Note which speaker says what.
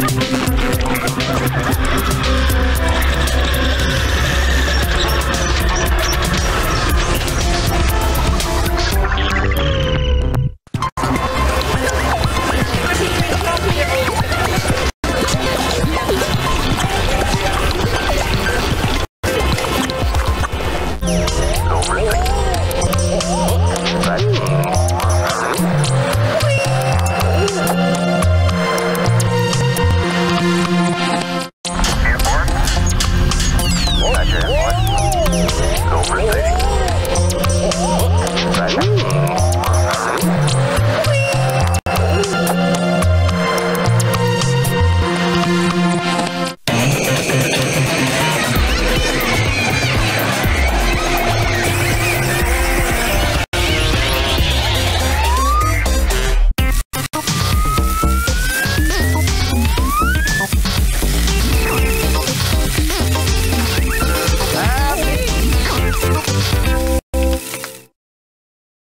Speaker 1: Música